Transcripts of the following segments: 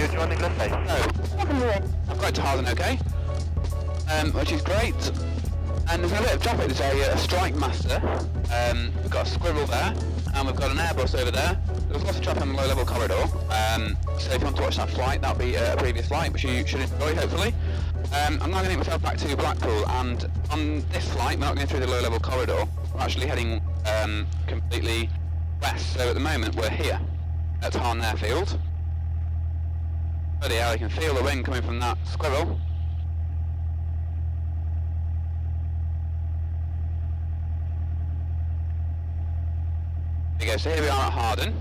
Right, hi guys. Your review joining I've got to Hawarden okay, um, which is great. And there's a bit of traffic this area, a Strikemaster. Um, we've got a squirrel there, and we've got an airbus over there. There's lots of traffic on the low-level corridor. Um, so if you want to watch that flight, that'll be uh, a previous flight, which you should enjoy, hopefully. Um, I'm now going to get myself back to Blackpool, and on this flight, we're not going through the low-level corridor. We're actually heading um, completely west. So at the moment, we're here at Hawarden Airfield. Bloody hell, I can feel the wind coming from that squirrel. Okay, so here we are at Hawarden.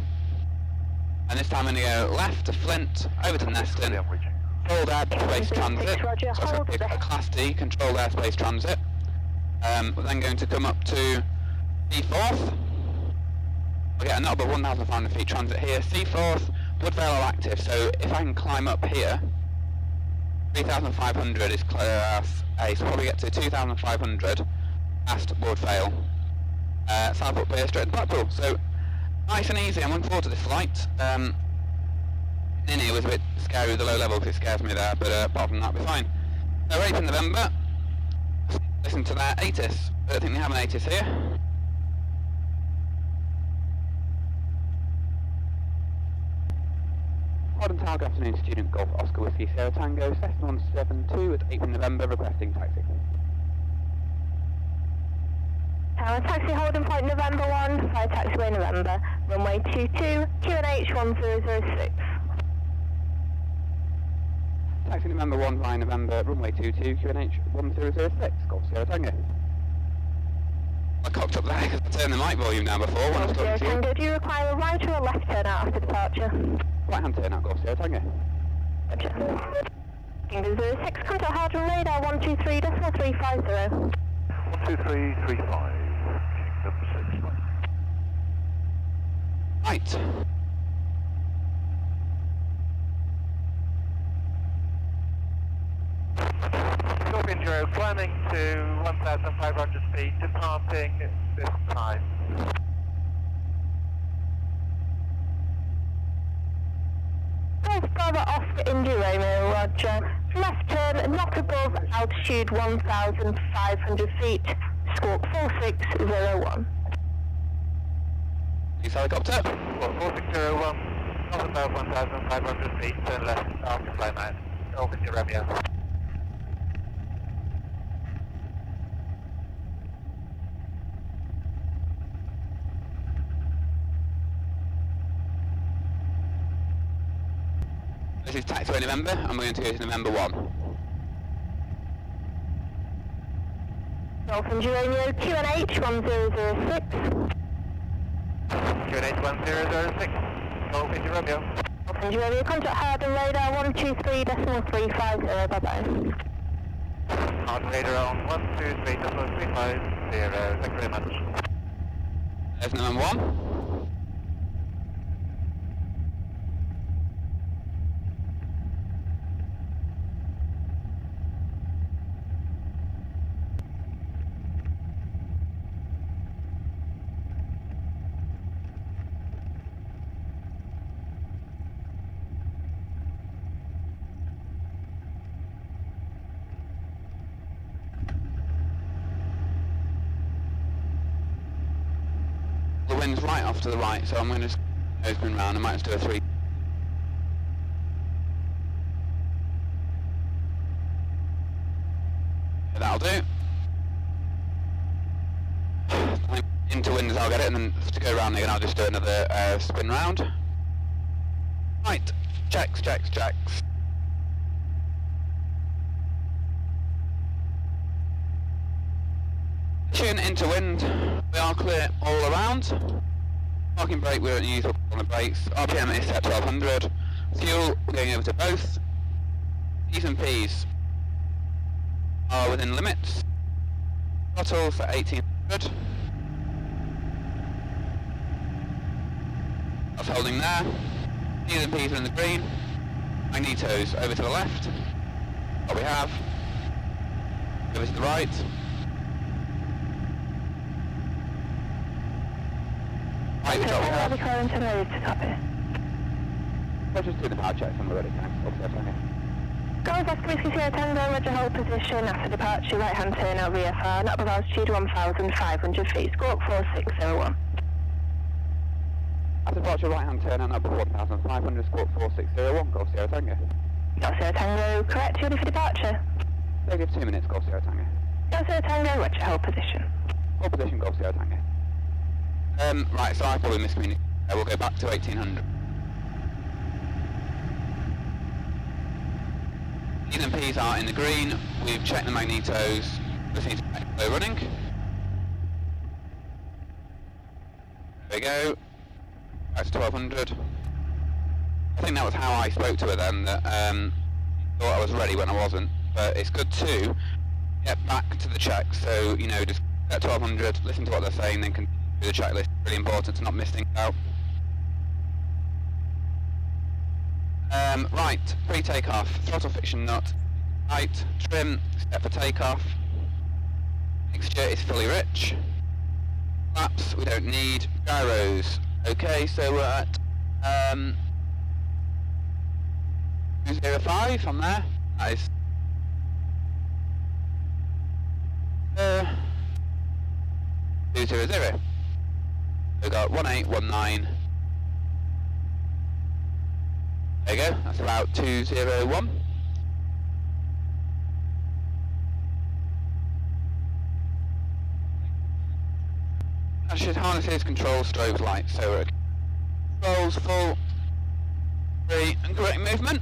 And this time I'm going to go left to Flint, over to Neston, controlled airspace transit, so hold Class D controlled airspace transit. Um, we're then going to come up to Seaforth, Okay, get another 1,500 feet transit here, Seaforth, Woodvale active, so if I can climb up here, 3,500 is class uh, A, so probably get to 2,500 past Woodvale, uh, Southport Pier, straight to Blackpool. So nice and easy, I'm looking forward to this flight. Um, was a bit scary with the low level because it scares me there, but uh, apart from that, we're fine. So 8th November, listen to that ATIS, I don't think they have an ATIS here. Hawarden Tower, good afternoon, student Golf Oscar Whiskey Sierra Tango, Cessna 172 at 8th of November, requesting taxi. Tower taxi holding point November 1, flight taxiway November, runway 22, QNH 1006. Taxi November 1 via November, runway 22, QNH 1006, Golf Sierra Tango. I cocked up there because I turned the mic volume down before when I was talking to you. Tango, do you require a right or a left turn out after departure? Right hand turn out, Golf Sierra Tango. Roger. Kingdom 06, contact Hawarden radar 123.350. One, two, three, three, five. Kingdom six. Right. Scorpion Zero, climbing to 1,500 feet, departing this time. Golf Bravo Oscar India Romeo, Roger. Left turn, not above altitude 1,500 feet. Squawk 4601. Police helicopter. What, 4601, not above 1,500 feet, turn left after flight out. Scorpion Zero Romeo. This is taxiway November, and we're going to go to November 1. Dolphin Romeo QNH 1006. QNH 1006, Scorpion Zero Romeo. Dolphin Romeo contact Hawarden radar 123.350. Bye bye. Hard radar on 123.350. Thank you very much. There's November 1. The wind's right off to the right, so I'm going to open round. I might just do a three. That'll do. Into wind as I'll get it, and then to go round again, I'll just do another uh, spin round. Right, checks, checks, checks. Tune into wind. We are clear all around. Parking brake, we don't use on the brakes. RPM is set 1200. Fuel, we're going over to both. T's and P's are within limits. Throttle for 1800. That's holding there. T's and P's are in the green. Magnetos over to the left. What we have. Over to the right. Right, we drop we have. Heavy current and ready to copy. Let's just do the power checks when we're ready, thanks. Golf Sierra Tango. Golf Oscar Whiskey Sierra Tango, Roger hold position after departure, right hand turn out VFR, not above altitude 1,500 feet, squawk 4601. At departure right hand turn and up 1500 squawk 4601 Golf Sierra Tango. Golf Sierra Tango, correct, ready for departure. Give two minutes Golf Sierra Tango. Golf Sierra Tango, Roger hold position. Hold position Golf Sierra Tango. Um, right, so I probably miscommunicated. Uh, we'll go back to 1800. These MPs are in the green. We've checked the magnetos. Needs to running. There we go. That's 1200. I think that was how I spoke to her then, that um, thought I was ready when I wasn't. But it's good to get back to the check. So, you know, just at 1200, listen to what they're saying, then continue the checklist. Really important to not miss things out. Um, right, pre-takeoff, throttle friction nut, right, trim, step for takeoff, mixture is fully rich, flaps we don't need, gyros, okay, so we're at um, 205 on there, is uh, 200, we've got 1819, there you go, that's about 201. That should harnesses, control, strobes, lights, so we're controls, full, free and correct movement.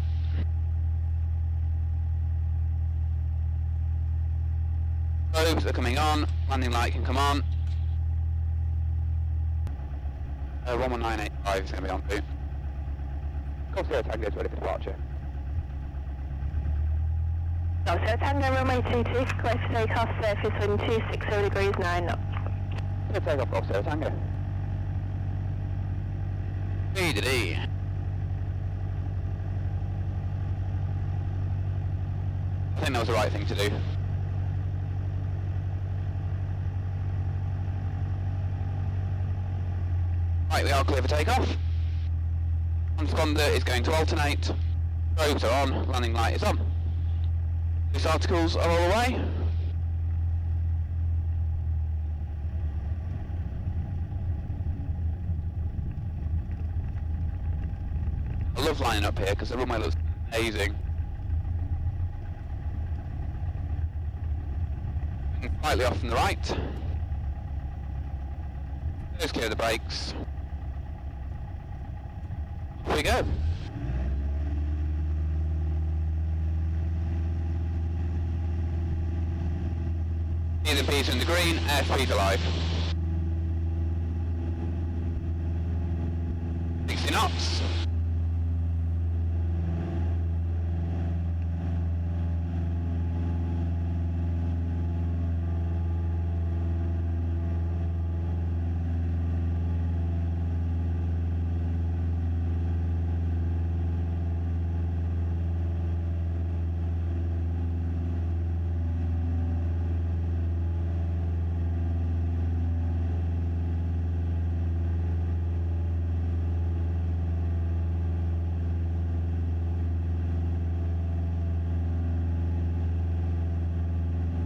Strobes are coming on, landing light can come on. Uh, 11985 is going to be on too. Golf Sierra Tango is ready for departure. Golf Sierra Tango, runway 22, clear for takeoff, surface wind 260 degrees 9 knots. Good take off Golf Sierra Tango. Dee I think that was the right thing to do. Right, we are clear for takeoff. Transponder is going to alternate. Strobes are on, landing light is on. These articles are all away. I love lining up here because the runway looks amazing. Slightly off from the right. Just clear the brakes. Off we go. Neither P's in the green, airspeed alive. 60 knots.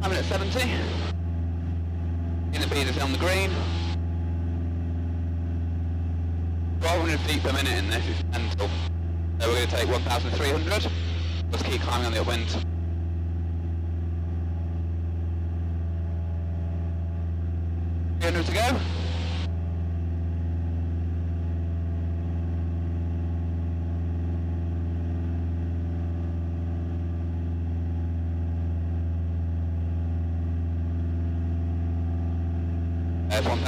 I'm at 70. In the Peters on the green. 1200 feet per minute in this is mental. So we're going to take 1300. Let's keep climbing on the upwind. To go.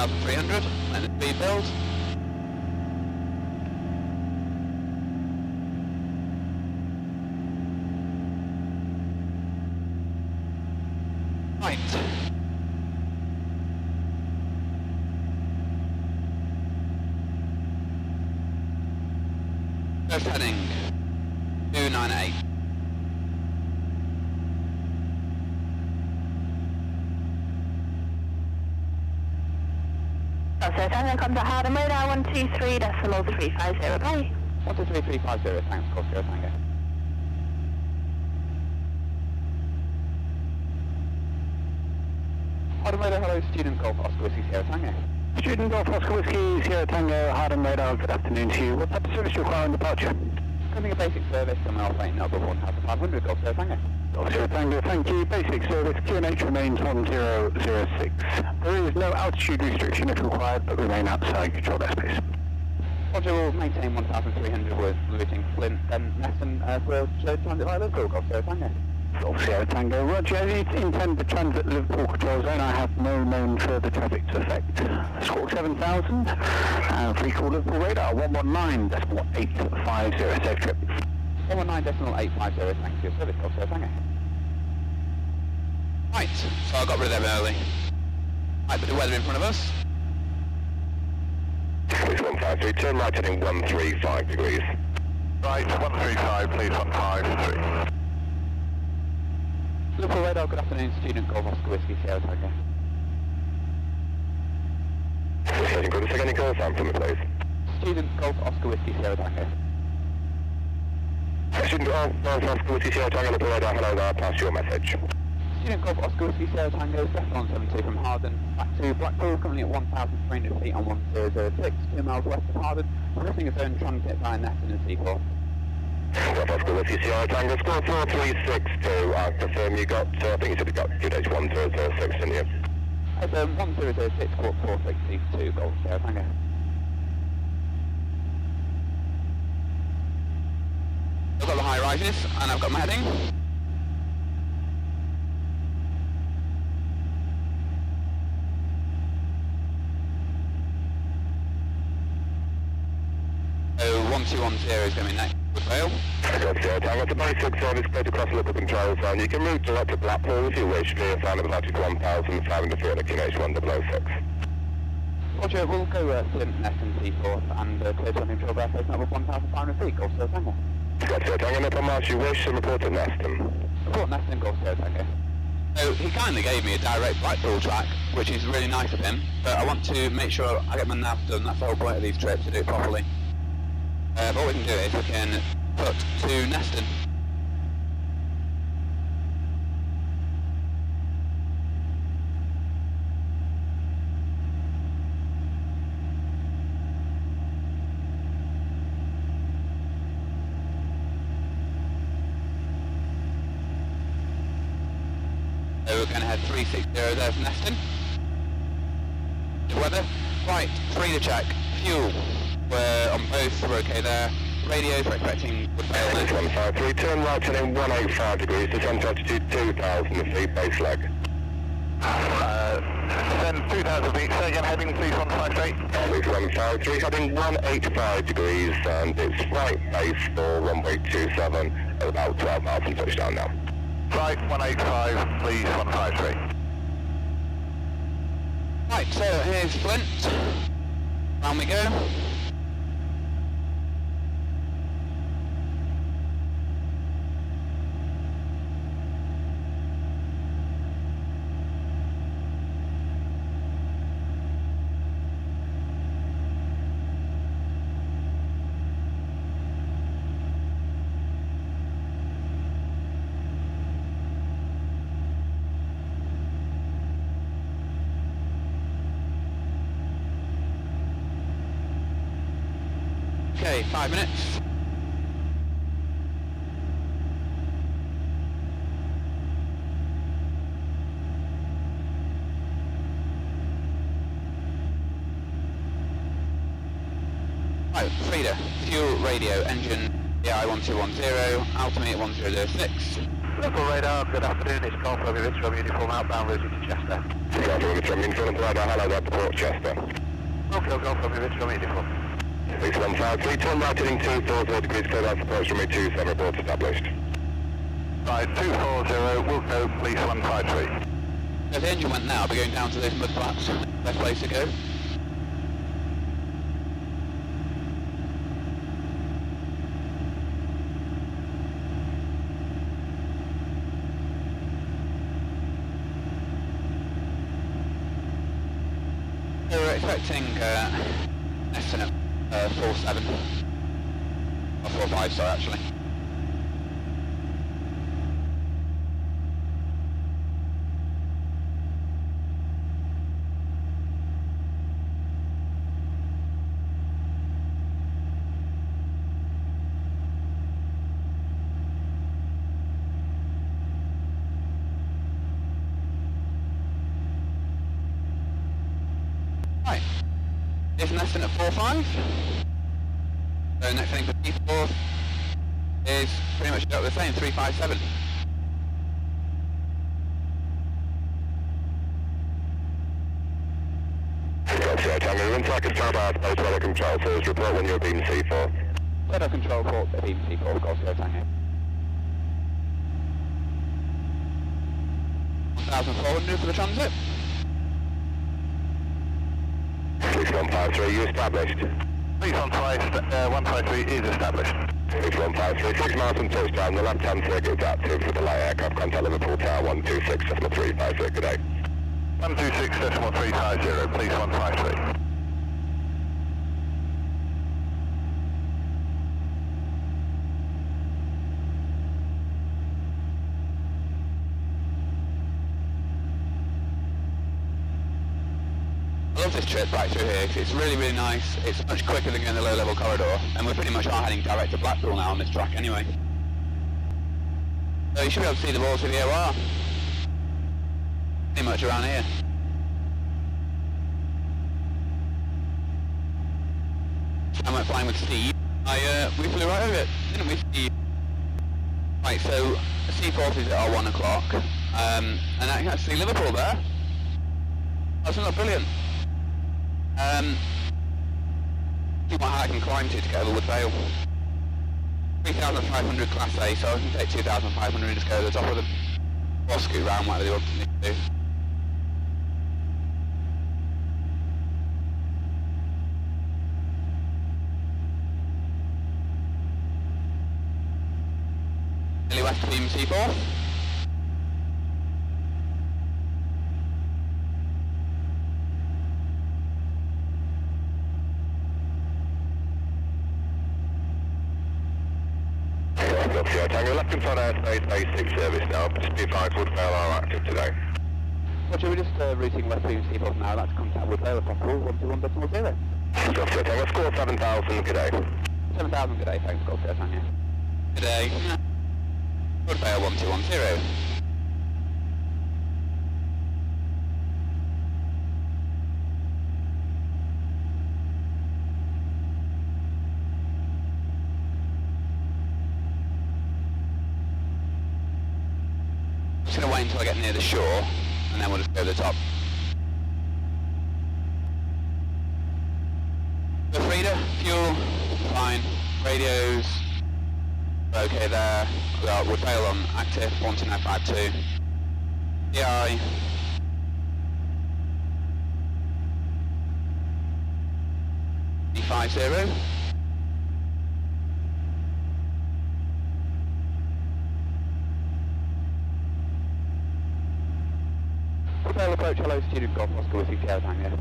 There's 1,300, and the speed build. Right. First heading, 298. Golf Sierra Tango, contact Hawarden radar 123 decimal 350, bye. 12350, thanks, Golf Sierra Tango. Hawarden Radar, hello, student Golf Oscar Whiskey Sierra Tango. Student Golf Oscar Whiskey, Sierra Tango, Hawarden Radar, good afternoon to you. What type of service you require on departure? Coming a basic service, and we're operating number 1500, Golf Sierra Tango. Tango, thank you. Basic service, QNH remains 1006. There is no altitude restriction if required, but remain outside control airspace. Roger, we'll maintain 1300 with routing Flint, then Neston, uh, we'll transit via Liverpool, Golf Sierra Tango. Golf Sierra Tango, Roger. As you intend to transit Liverpool control zone, I have no known further traffic to affect. Squawk 7000, and free call Liverpool radar, 119, decimal 850, trip. 119.850, thanks for your service, Golf Sierra Tango. Right, so I got rid of them early. Right, but the weather in front of us. Please 153, turn right heading 135 degrees. Right, 135, please 153. Liverpool radar, good afternoon, student Golf Oscar Whiskey Sierra Tango. Station Group, take any call sign from me, please. Student Golf Oscar Whiskey Sierra Tango. Station Golf, Golf Oscar Whiskey Sierra Tango, hello there, pass your message. Student Golf Oscar Whiskey Sierra Tango, left 72 from Hawarden, back to Blackpool, currently at 1,300 feet on 1006, 2 miles west of Hawarden, requesting a zone transit via Neston and Seaforth. Golf Oscar Whiskey Sierra Tango, score 4362. I confirm you got, uh, I think you said you got QH 1006, didn't you? That's um, 1006, quarter 462, Golf Sierra Tango. I've got the high rises, and I've got my heading. So 1210 is going to be next with Vale. Golf Sierra Tango, it's a basic service, cleared across the local control zone. You can route direct to Blackpool if you wish, via sign of latitude 1500 feet at QH 1006. Roger, we'll go uh, Flint, Neston, Seaforth, and uh, clear something to our face number 1,500 feet, Golf Sierra Golf Sierra Tango, no march you wish, and report at Neston. Report Neston, Golf Sierra Tango. So he kindly gave me a direct Blackpool track, which is really nice of him, but I want to make sure I get my nav done, that's the whole point of these trips, to do it properly. Uh, but what we can do is we can put to Neston. So we're going to head 360 there for Neston. To weather. Right, three to check. Fuel. We're on both, we're okay there. Radios, we're expecting would fail 153, turn right and then 185 degrees, descend altitude 2000 feet, base leg. Uh, then 2000 feet, say again, heading please 153. Please 153, heading 185 degrees, and it's flight base for runway 27 at about 12 miles from touchdown now. Right, 185, please 153. Right, so here's Flint. Round we go. Okay, five minutes. Right, Frida, fuel radio, engine AI 1210, altimeter 1006. Local radar, good afternoon, it's Golf Romeo Victor uniform outbound routing to Chester. Roger, with the Minfield Radar, hello there, Port Chester. Golf Golf Romeo Victor uniform. Please 153, turn right heading 240 degrees, clear out approach runway 27, report established. Right, 240, Wilco, police 153. If the engine went now, we're going down to those mud flats. Best place to go. 47. Oh, four five, sorry, actually. Right. Is Neston at four five? So next thing for P4 is pretty much about the same, 357. Foxtrot Tango, we're inside a starboard space weather control service. Report when you're beam Seaforth. Weather control port, beam Seaforth, Golf Sierra Tango. 1,400 for the transit. 6153, you established. Please 153 uh, is established. 6153, 6 miles from touchdown. The left-hand circuit is active for the light aircraft. Contact Liverpool Tower 126, decimal 350. Good day. 126 decimal 350, please 153. Back through here 'cause it's really, really nice. It's much quicker than going the low-level corridor, and we're pretty much are heading direct to Blackpool now on this track anyway. So you should be able to see the balls with the OR. Pretty much around here. I went flying with Steve. I, uh, we flew right over it, didn't we, Steve? Right, so Seaforth is at our 1 o'clock, um, and I can see Liverpool there. That's not brilliant. Um, see what I can climb to to get over Woodvale. 3,500 Class A, so I can take 2,500 and just go to the top of them. Or scoot round, whatever they want me to do. West Team Seaforth. Foxtrot Tango, left control airspace, basic service now. Just be advised, Woodvale are active today. Roger, we're just uh, routing West Team Seaforth now. That's contact Woodvale if possible. 121.0. Foxtrot Tango, score 7,000. Good day. 7,000 good day, thanks, Golf Sierra Tango. Good day. Woodvale 1210. Just gonna wait until I get near the shore, and then we'll just go to the top. The Frida, fuel, fine. Radios, okay there. We got Woodvale on active, 12952. DI. D50. Woodvale student Golf Oscar with Sierra Tango.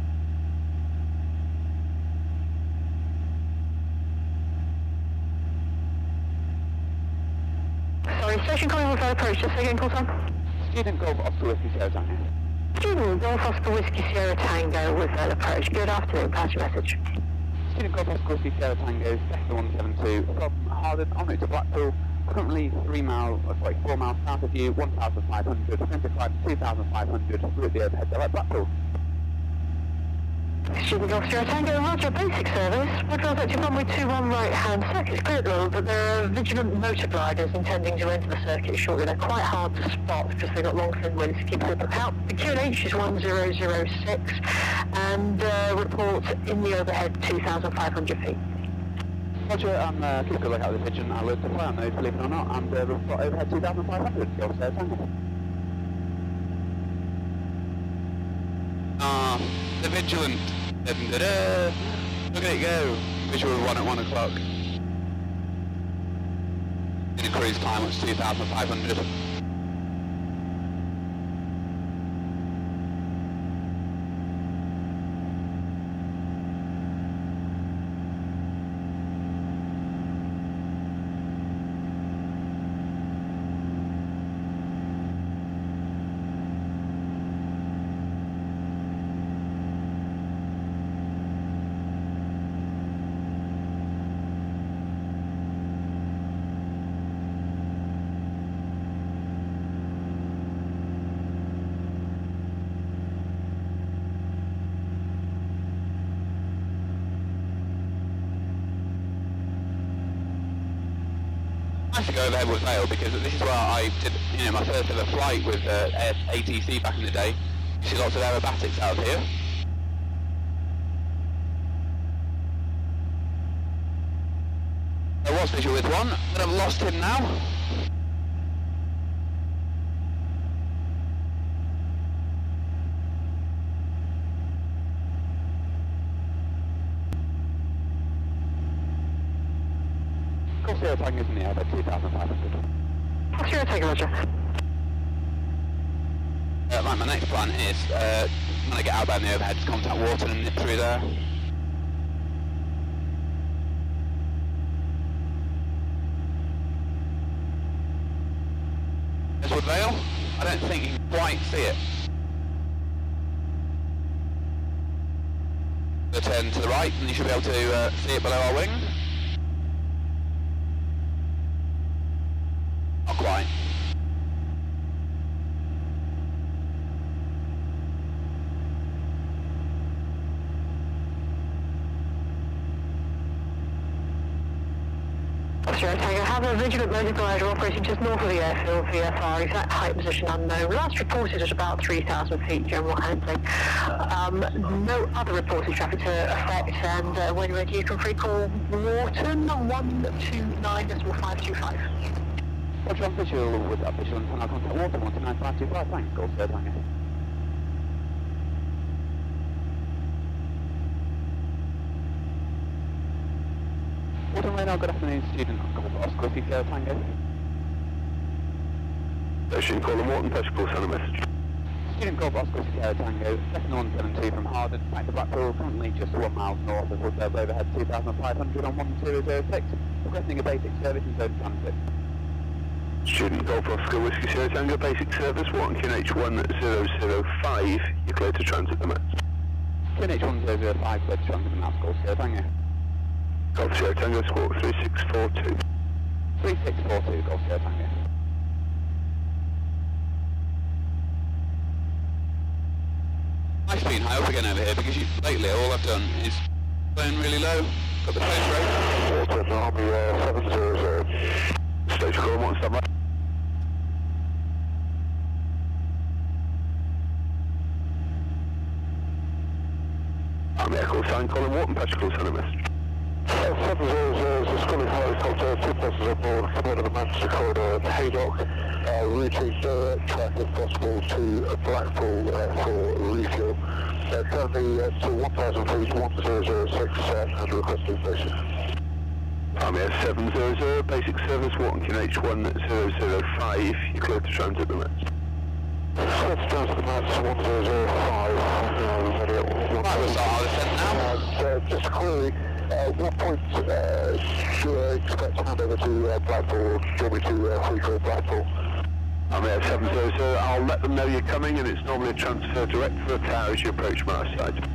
Sorry, station calling with approach, just again, call time. Student Golf Oscar with Sierra Tango. Student Golf Oscar Whiskey Sierra Tango with that approach. Good afternoon, pass your message. Student Golf Oscar with Sierra Tango, Cessna 172, from Hawarden en route to Blackpool, currently 3 miles, uh, sorry, 4 miles south of you, 1,500, going to climb 2,500, route the overhead direct Blackpool. Student Golf Tango, roger, basic service. Woodvale Victor runway 21 right hand, circuit's clear at the moment, but there are vigilant motor gliders intending to enter the circuit shortly. They're quite hard to spot because they've got long thin winds to keep look out. The QNH is 1006 and uh, report in the overhead 2,500 feet. Roger, and uh, keep a good look out of the pigeon, I'll look to fly on those, believe it or not, and uh, we've got overhead 2,500, Golf Sierra Tango. Ah, the Vigilant. Da-da-da. Look at it go. Visual one at one o'clock. In a cruise time, it's 2,500. Because this is where I did, you know, my first ever flight with uh, ATC back in the day. You see lots of aerobatics out here. I was visual with one, but I've lost him now. Crosshair Tango's in the air about 2,500. Crosshair Tango, roger. Uh, right, my next plan is uh, when I get out by the overhead to contact Warton and nip through there. There's Woodvale. I don't think you can quite see it. The Turn to the right and you should be able to uh, see it below our wing. Not quite. Crosshair Tango, have a vigilant motor glider operating just north of the airfield, VFR, exact height position unknown. Last reported at about 3,000 feet, general handling. Um, no other reported traffic to affect, and uh, when ready you can free call Warton 129.525. Roger, official with official and final contact Warton, 19525, thanks, Third Tango. Warton Radar, good afternoon, student Golf Oscar, if you Third Tango. Station calling Warton, Peshkul, send a message. Student Golf Oscar, Sierra Tango, second 172 from Hawarden, back to Blackpool, currently just one mile north of Woodvale overhead 2500 on 1006, requesting a basic service and zone transit. Student Golf Oscar Whiskey Sierra Tango Basic Service, Watkin H1005, you're clear to transit the MATZ. QNH 1005, clear to transit the Mouse Golf Sierra Tango. Golf Sierra Tango Squawk 3642. 3642, Golf Sierra Tango. Nice being high up again over here because you, lately all I've done is going really low. Got the face rate. Water Army uh, 700. Station call Warton, stand by. Army Echo sign calling Warton, Peshkul, send a message. 700 is a Squirrel helicopter, two passengers aboard, coming out of the Manchester corridor at Haydock, uh, routing direct track if possible to Blackpool uh, for refuel. Uh, currently uh, to 1,000 feet, 1006 uh, and requesting station. Army S700, basic service, Watkin H1005, you're clear to transit the MATZ. Let's down to the MATZ 1005, uh, ready at Right, we'll start our descent now. And uh, just clearly, uh, what point uh, should I expect to hand over to uh, Blackpool? Do me to uh, free call Blackpool? Army S700, I'll let them know you're coming and it's normally a transfer direct for the tower as you approach my side.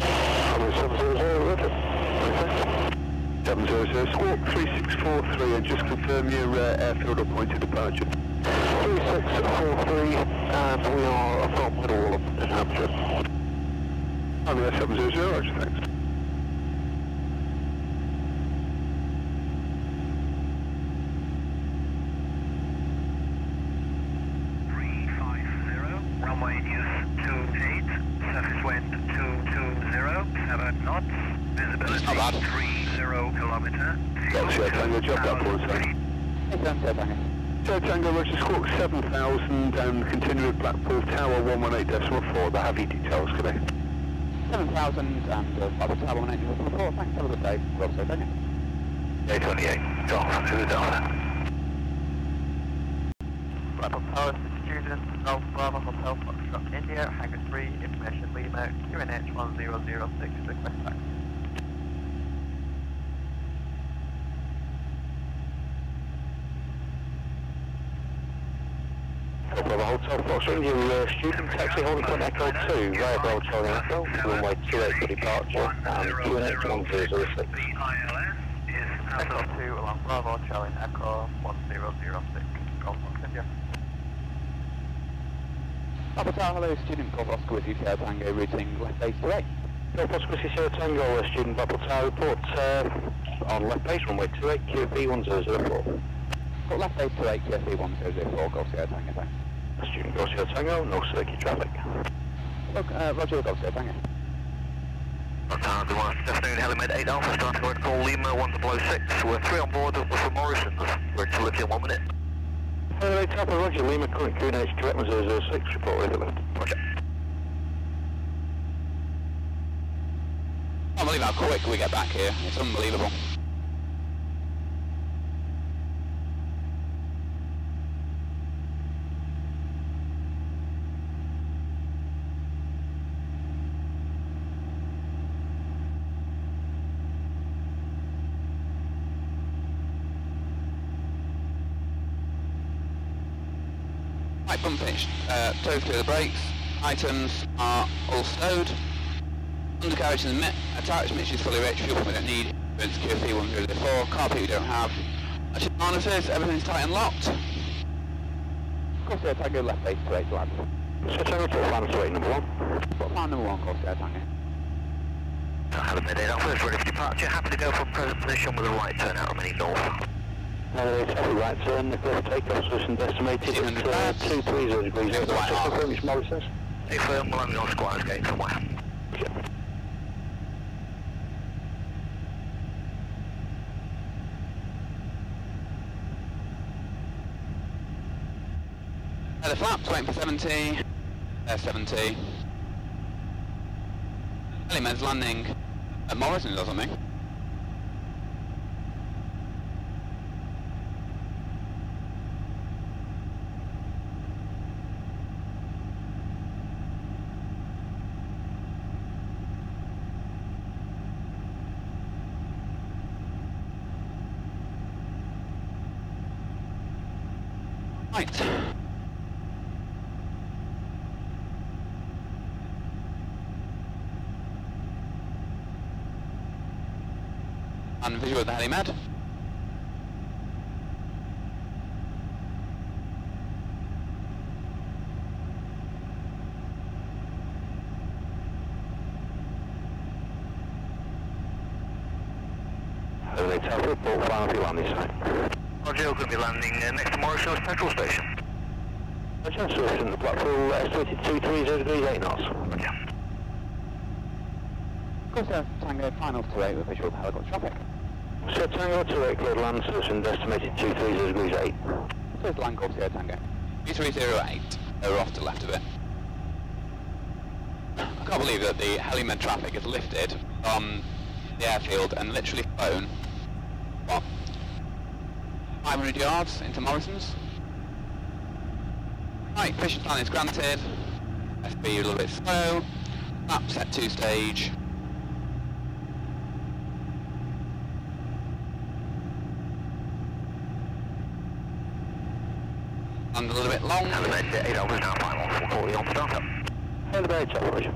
Army 700, roger. Okay. 700, squawk 3643 and just confirm your uh, airfield appointed departure. 3643, and we are from Middle Wallop in Hampshire. Army S700, roger, thanks. runway is 28, surface wind 220, 7 knots, visibility Not bad. 30 kilometer. That's your Tango job, that one, sir. Hey, Sam, Sierra Tango. So Tango, Roger, squawk 7000 and continue with Blackpool Tower 118.4, the heavy details connect. 7000 and uh, Bravo Tower 184, thanks, have a good day. Well, so, thank you. 828, Golf to the Delta. Bravo Tower to student, Golf Bravo Hotel Foxtrot India, Hangar 3, information Lima, QNH 1006, request back. Hotel Foxtrot, your uh, student taxi holding point Echo 2, Rail Bravo Charlie Echo, runway 28 for departure, and QNH 1006. ILS is Echo 2 along Bravo, Charlie Echo 1006, Golf Fox India. Tower, hello, student Golf Oscar with you, Sierra Tango, routing left base to 8. Golf Oscar Sierra Tango, uh, student Blackpool Tower report uh, on left base, runway 28, QFE 1004. Got left base to 8 QFE 1004, Golf Sierra Tango, thanks. Student Golf Sierra Tango, no circuit traffic. Look, uh, Roger, Golf Sierra Tango. Time to one. Afternoon, Helimed 8 Alpha, starting to call Lima 1 below 6. We're 3 on board with for Morrison's. We're to lift in 1 minute. Hello, Tapper, Roger, Lima, current QNH, correct 006, report with lift. Roger. I can't believe how quick we get back here. It's unbelievable. Uh, toes clear the brakes. Items are all stowed. Undercarriage in the mit, attachment which is fully rich, fuel we don't need, QFE 104, carpet we don't have. Actually, harnesses, everything's tight and locked. Corsair Tango left base to 8 land. Sierra Tango, to land to 8, number 1. What plan number 1 Corsair Tango? Helimed 8 Alpha is ready for departure. Happy to go from present position with a right turn out remaining north. Hello, Tapper, right turn, Nicholas takeoff, position estimated 200 at uh, 230 degrees. It's quite. Confirm it's Morrison's. A firm landing on Squires Gate somewhere. Uh, the flaps waiting for 70. Uh, 70. Helimed's landing at Morrison's or something. Right. And visual of the helipad. Hello, Tapper, report final fuel landing site. Roger, we're going to be landing uh, next to Morrison's petrol station. Roger, solution, Blackpool, estimated 230 degrees, 8 knots. Roger. Corsair Tango final to 8 with visual of helicopter traffic. Sierra Tango, to 8, cleared land, solution, estimated 230 degrees, 8. First land Corsair Tango. 2308. We're off to the left of it. I can't believe that the helimed traffic is lifted from the airfield and literally flown, what, 500 yards into Morrison's? Right, Fisher plan is granted. FB a little bit slow. Map set two stage. And a little bit long. Helimed 8 Alpha is now final. 440 on startup. Hello, Tapper, Roger.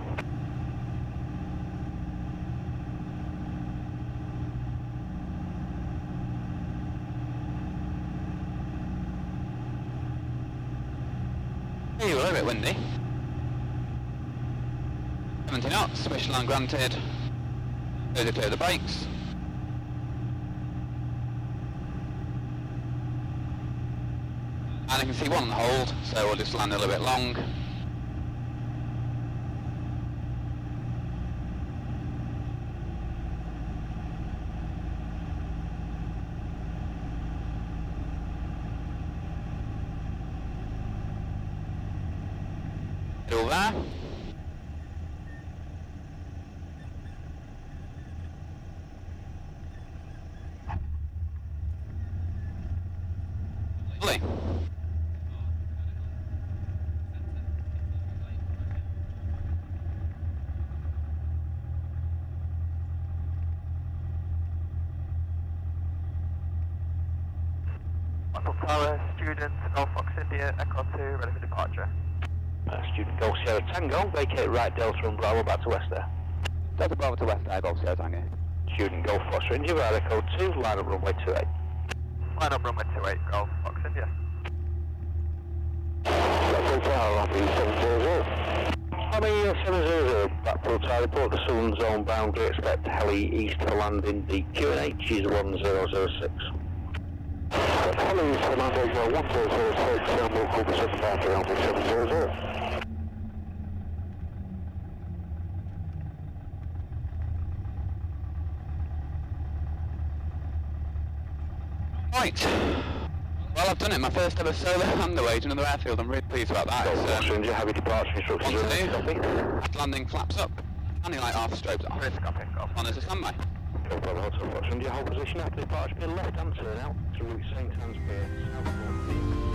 Hey, a little bit windy. 70 knots, Michelin granted. Go to clear the brakes. And I can see one on hold, so we'll just land a little bit long. Still there. Lovely. Blackpool Tower, students, Golf Fox India, Echo 2, ready for departure. Uh, student Golf Sierra Tango, vacate right Delta and Bravo back to West there. Delta Bravo to Westair, Golf Sierra Tango. Student Golf Foster India, via code 2, line up runway 28. Line up runway 28, Golf Fox India. Tower, 740. Tommy uh, 700, Blackpool Tower, report the Southern Zone boundary, expect heli east for landing, the QNH is 1006. Hello, Fernando, 1006, local Pacific boundary, Alpha 700. Right. Well, I've done it. My first ever solo underway to another airfield. I'm really pleased about that. It's, um, Foxtrot, have your departure instructions One to ready? do. Copy. landing flaps up. Landing like half strobes off. Chris, copy, copy. On as a standby. Bravo Hotel Foxtrot, your whole position after departure, left hand turn out to route St. Anne's Bay, south 14.